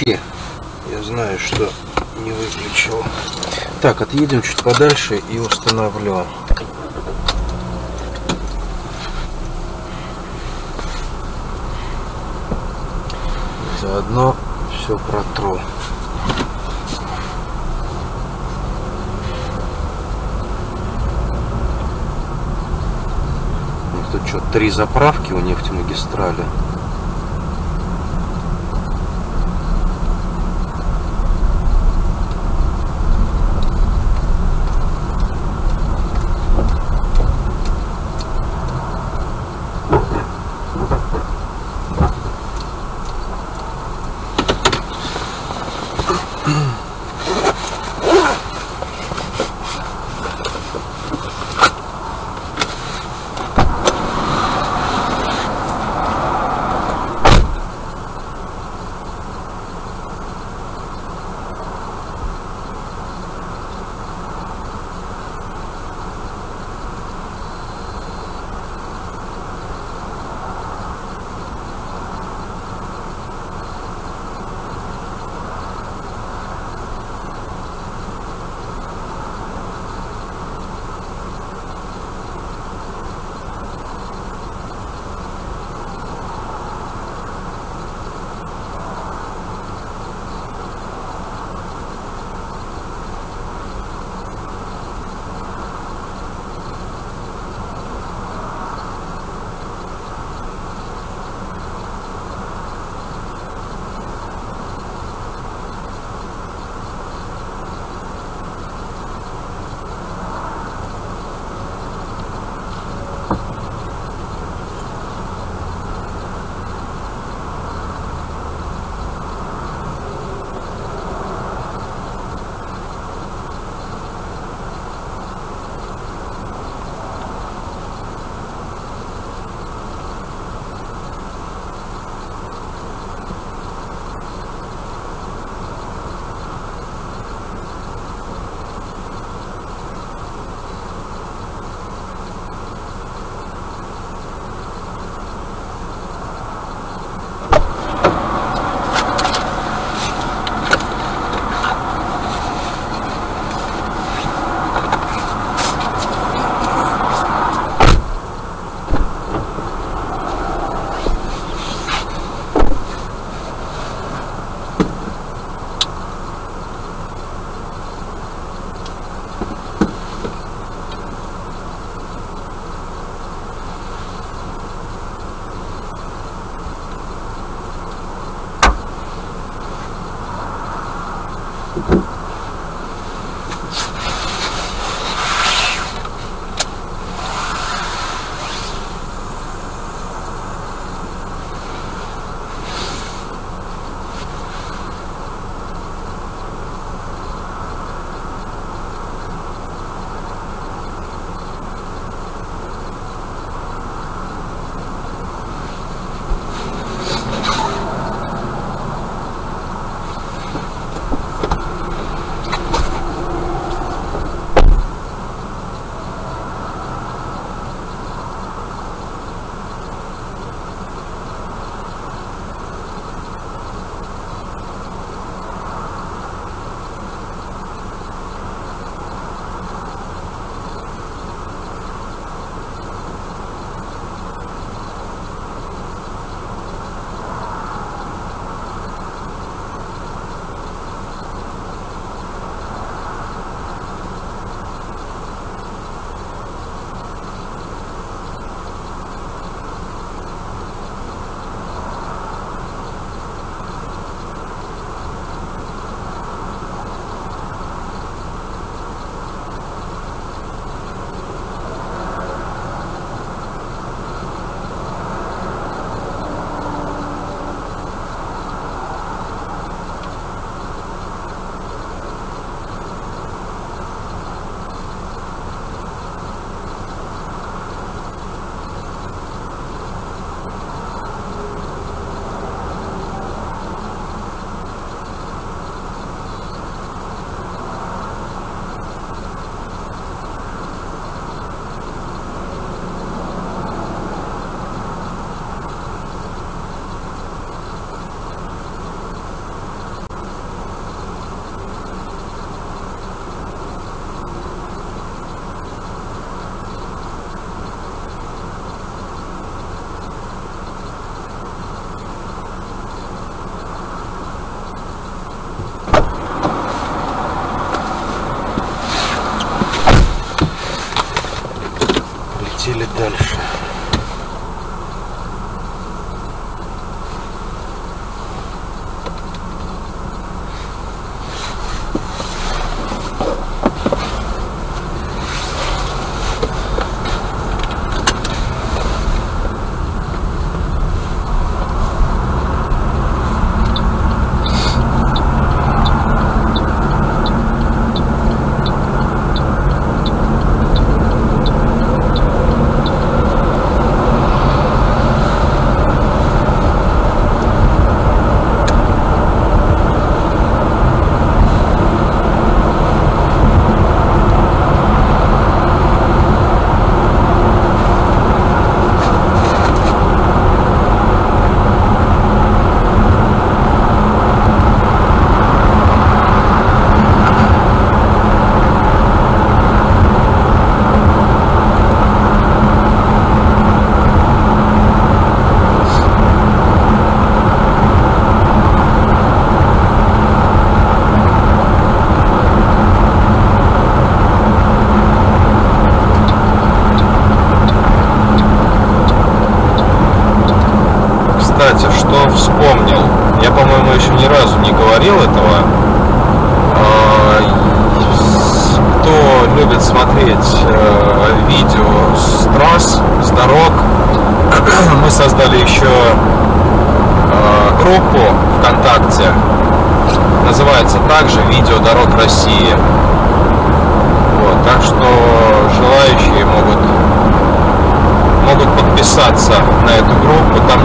ищи. Я знаю, что не выключил. Так, отъедем чуть подальше и установлю. Заодно все протру. Тут что, три заправки у нефтемагистрали.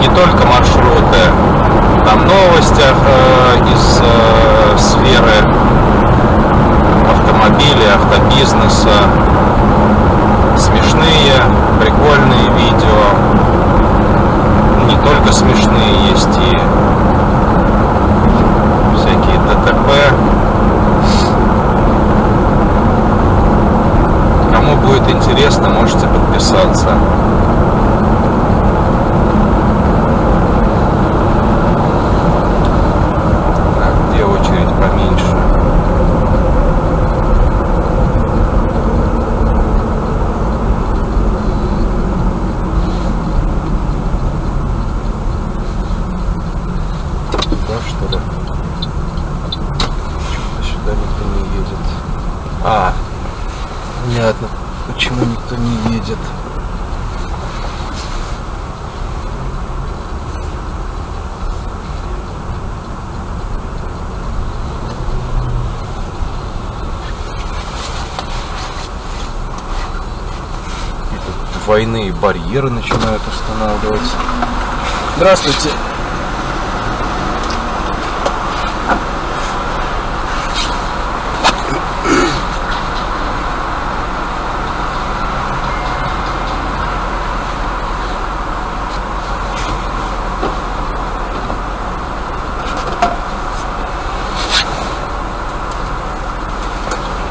не только маршруты, там новостях э, из э, сферы автомобиля, автобизнеса, смешные, прикольные видео. Не только смешные есть и всякие ДТП. Кому будет интересно, можете подписаться. барьеры начинают устанавливаться. Здравствуйте.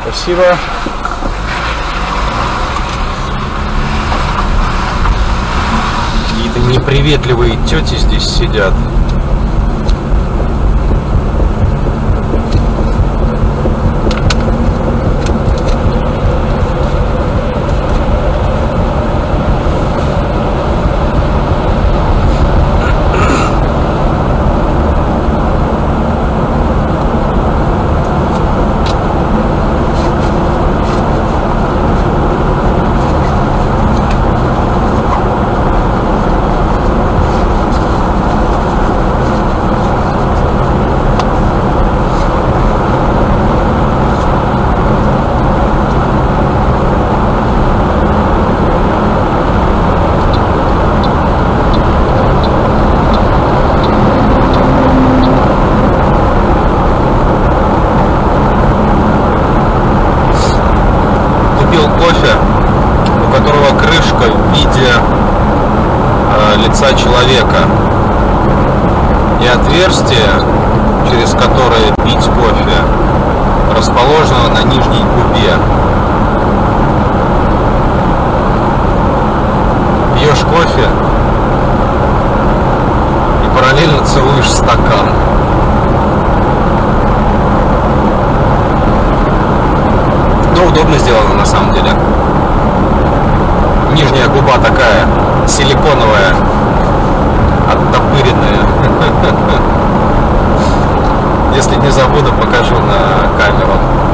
Спасибо. неприветливые тети здесь сидят. подходит. Нижняя губа такая силиконовая, оттопыренная. Если не забуду, покажу на камеру.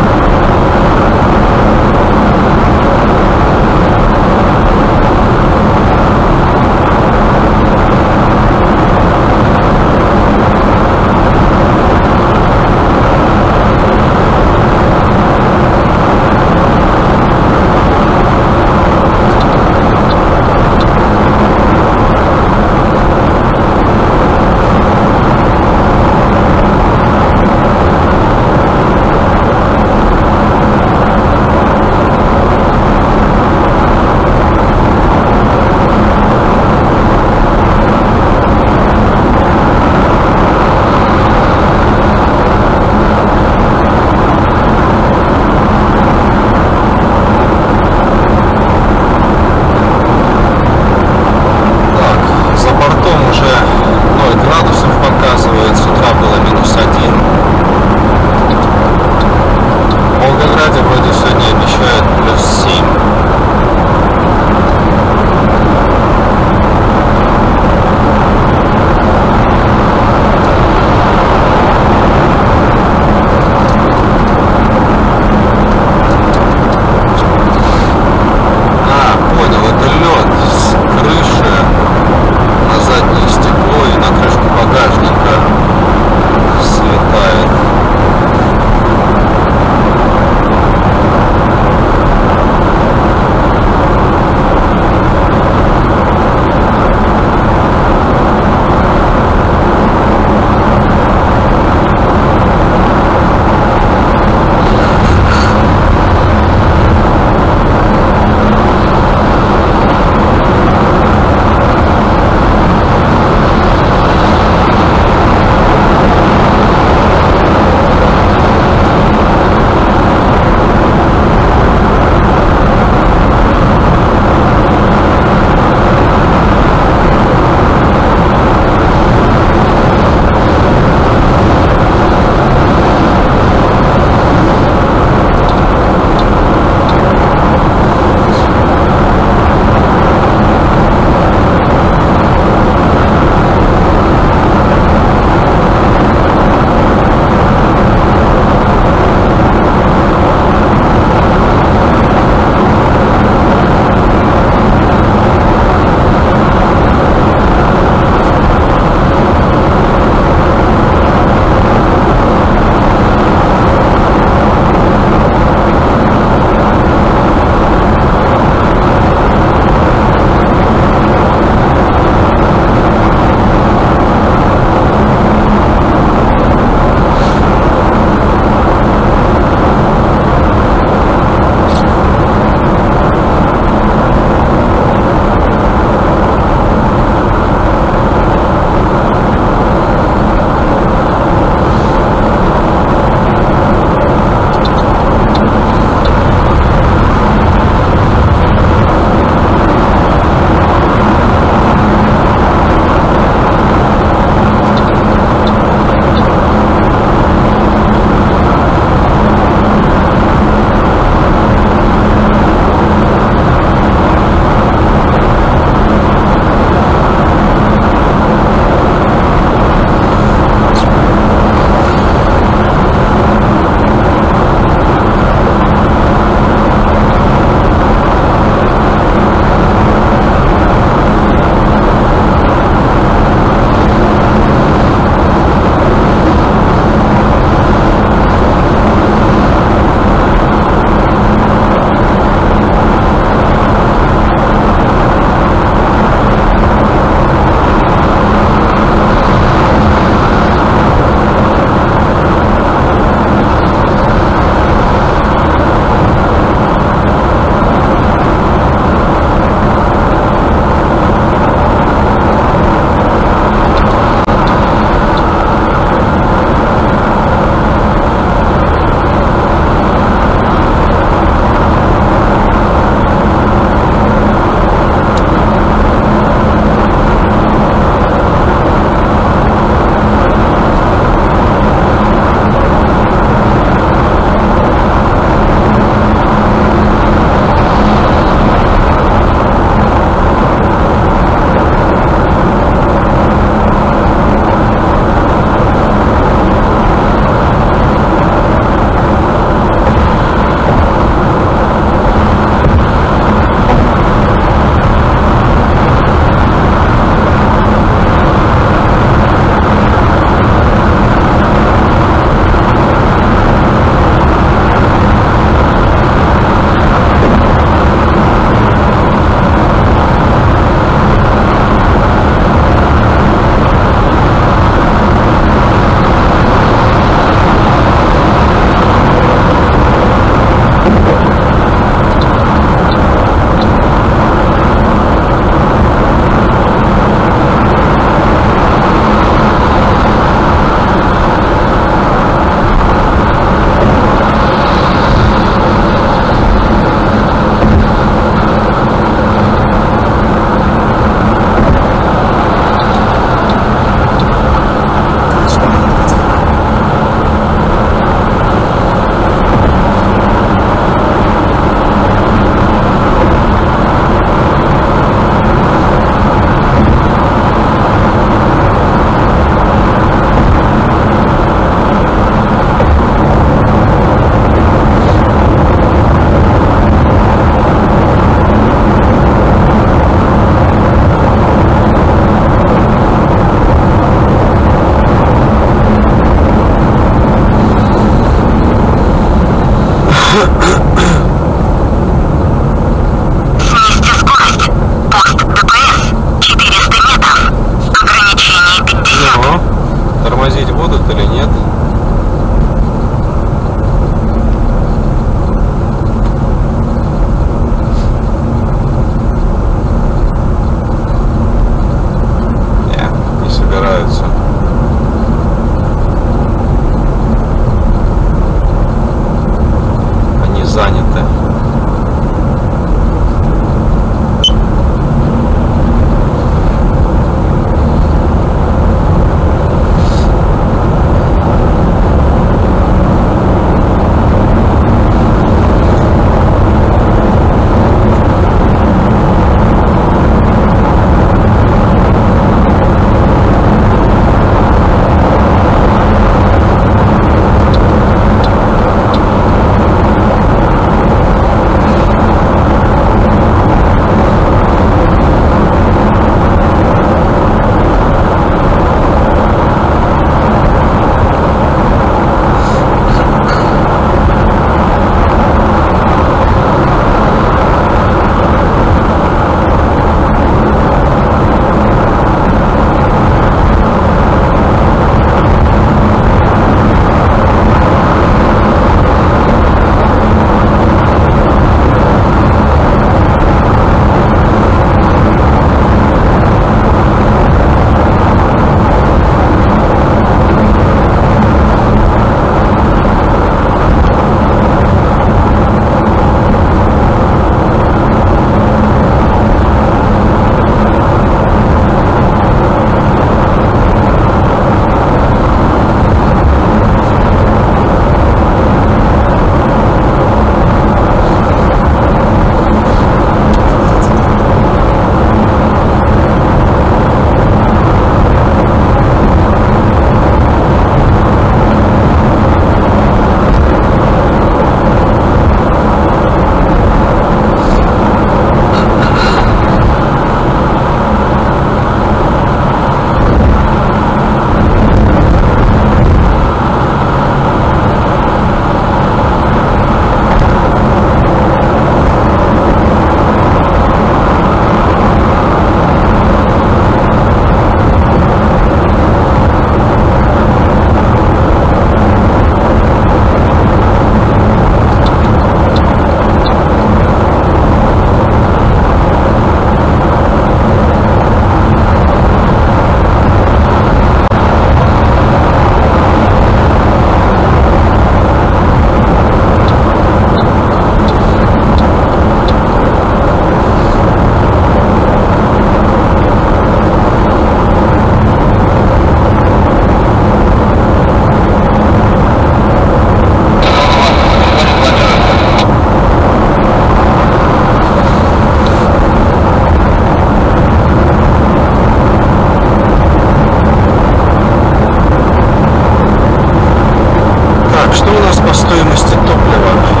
Что у нас по стоимости топлива?